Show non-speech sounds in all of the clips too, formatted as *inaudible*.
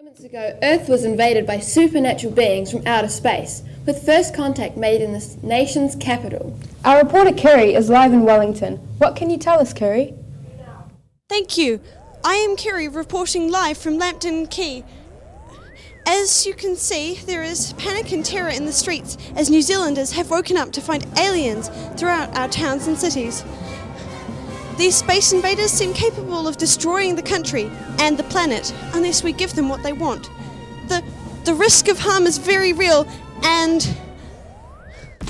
Moments ago, Earth was invaded by supernatural beings from outer space, with first contact made in the nation's capital. Our reporter Kerry is live in Wellington. What can you tell us, Kerry? Thank you. I am Kerry reporting live from Lambton Quay. As you can see, there is panic and terror in the streets as New Zealanders have woken up to find aliens throughout our towns and cities. These space invaders seem capable of destroying the country and the planet unless we give them what they want. The, the risk of harm is very real and. Are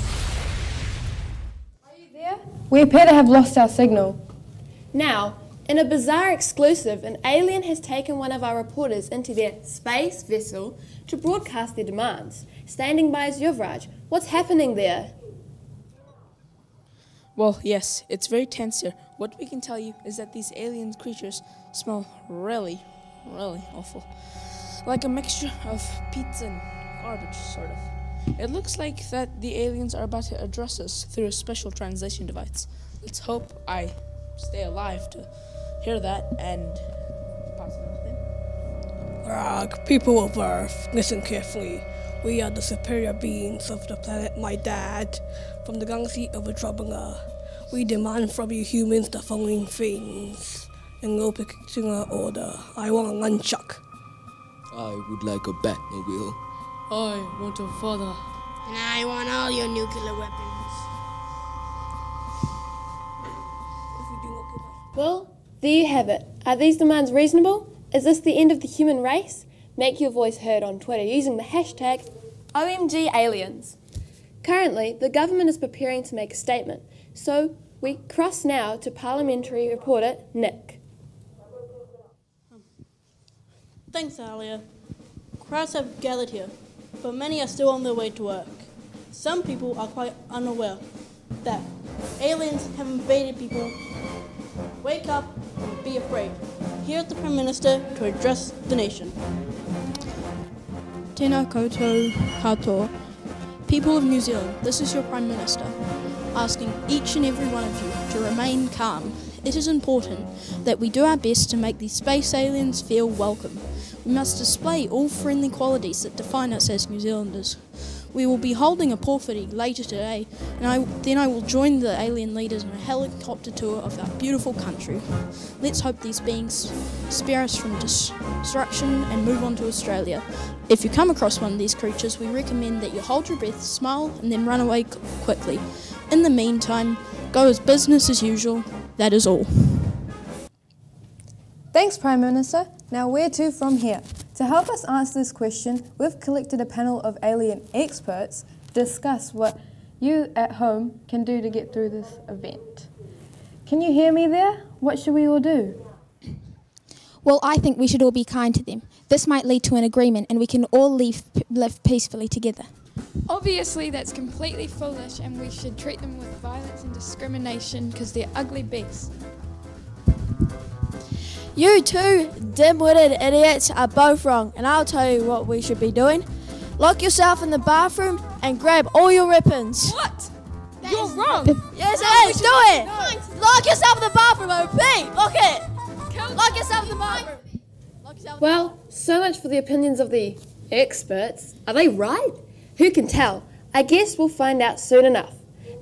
you there? We appear to have lost our signal. Now, in a bizarre exclusive, an alien has taken one of our reporters into their space vessel to broadcast their demands. Standing by is Yuvraj. What's happening there? Well, yes, it's very tense here. What we can tell you is that these alien creatures smell really, really awful. Like a mixture of pizza and garbage, sort of. It looks like that the aliens are about to address us through a special translation device. Let's hope I stay alive to hear that and. Rag, people of Earth, listen carefully. We are the superior beings of the planet My Dad, from the galaxy of Atrobanga. We demand from you humans the following things. In no particular order, I want a nunchuck. I would like a Batmobile. I want a father. And I want all your nuclear weapons. Well, there you have it. Are these demands reasonable? Is this the end of the human race? Make your voice heard on Twitter using the hashtag OMGAliens. Currently, the government is preparing to make a statement, so we cross now to parliamentary reporter Nick. Thanks, Alia. Crowds have gathered here, but many are still on their way to work. Some people are quite unaware that aliens have invaded people. Wake up and be afraid. Here's the Prime Minister to address the nation. Tēnā koutou katoa. People of New Zealand, this is your Prime Minister, asking each and every one of you to remain calm. It is important that we do our best to make these space aliens feel welcome. We must display all friendly qualities that define us as New Zealanders. We will be holding a pōwhiri later today, and I, then I will join the alien leaders on a helicopter tour of our beautiful country. Let's hope these beings spare us from destruction and move on to Australia. If you come across one of these creatures, we recommend that you hold your breath, smile, and then run away quickly. In the meantime, go as business as usual. That is all. Thanks, Prime Minister. Now, where to from here? To help us answer this question, we've collected a panel of alien experts to discuss what you at home can do to get through this event. Can you hear me there? What should we all do? Well, I think we should all be kind to them. This might lead to an agreement and we can all live, live peacefully together. Obviously, that's completely foolish, and we should treat them with violence and discrimination because they're ugly beasts. You two dim-witted idiots are both wrong, and I'll tell you what we should be doing. Lock yourself in the bathroom and grab all your weapons. What? You're wrong. Yes, it is. Do it. No. Lock yourself in the bathroom, OP. Lock it. Lock yourself in the bathroom. Well, so much for the opinions of the experts. Are they right? Who can tell? I guess we'll find out soon enough.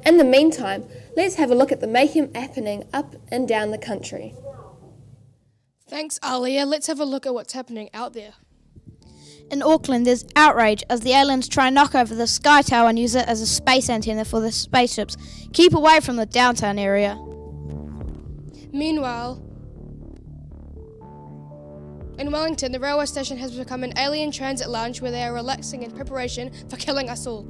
In the meantime, let's have a look at the mayhem happening up and down the country. Thanks, Alia. Let's have a look at what's happening out there. In Auckland, there's outrage as the aliens try and knock over the Sky Tower and use it as a space antenna for the spaceships. Keep away from the downtown area. Meanwhile, in Wellington, the railway station has become an alien transit lounge where they are relaxing in preparation for killing us all.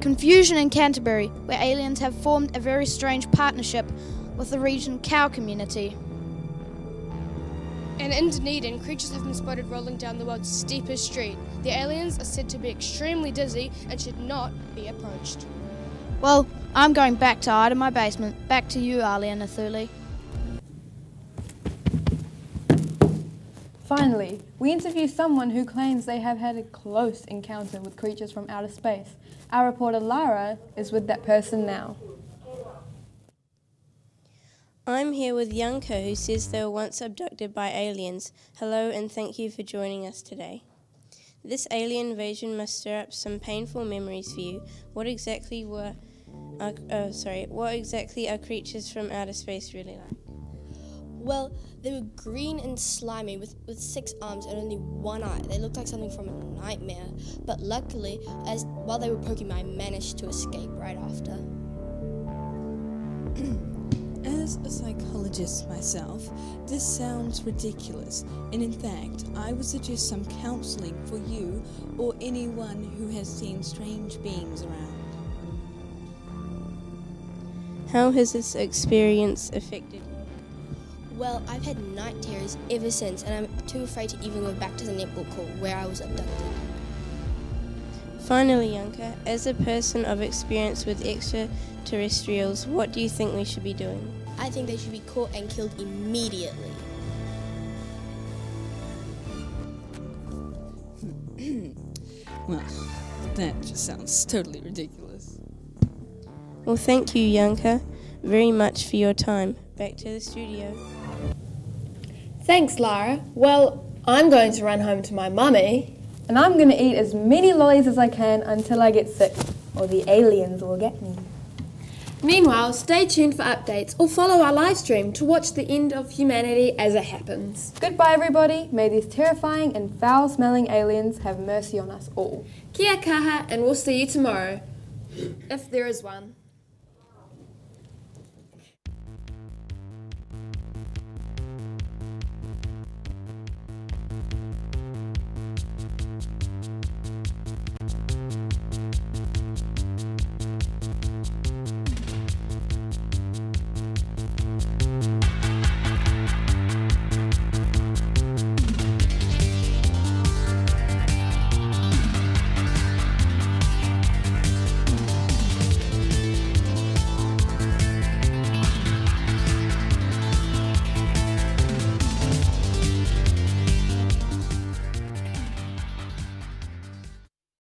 Confusion in Canterbury, where aliens have formed a very strange partnership with the region cow community. And in Dunedin, creatures have been spotted rolling down the world's steepest street. The aliens are said to be extremely dizzy and should not be approached. Well, I'm going back to hide in my basement. Back to you, Alia Nathuli. Finally, we interview someone who claims they have had a close encounter with creatures from outer space. Our reporter Lara is with that person now. I'm here with Yanka, who says they were once abducted by aliens. Hello, and thank you for joining us today. This alien invasion must stir up some painful memories for you. What exactly were, are, oh, sorry, what exactly are creatures from outer space really like? Well, they were green and slimy with, with six arms and only one eye. They looked like something from a nightmare. But luckily, as while they were poking me, I managed to escape right after. *clears throat* As a psychologist myself, this sounds ridiculous, and in fact, I would suggest some counseling for you or anyone who has seen strange beings around. How has this experience affected you? Well, I've had night terrors ever since, and I'm too afraid to even go back to the netball court where I was abducted. Finally, Yanka, as a person of experience with extraterrestrials, what do you think we should be doing? I think they should be caught and killed immediately. *clears throat* well, that just sounds totally ridiculous. Well, thank you, Yanka, very much for your time. Back to the studio. Thanks, Lara. Well, I'm going to run home to my mummy. And I'm going to eat as many lollies as I can until I get sick, or the aliens will get me. Meanwhile, stay tuned for updates or follow our live stream to watch the end of humanity as it happens. Goodbye, everybody. May these terrifying and foul smelling aliens have mercy on us all. Kia kaha, and we'll see you tomorrow. If there is one.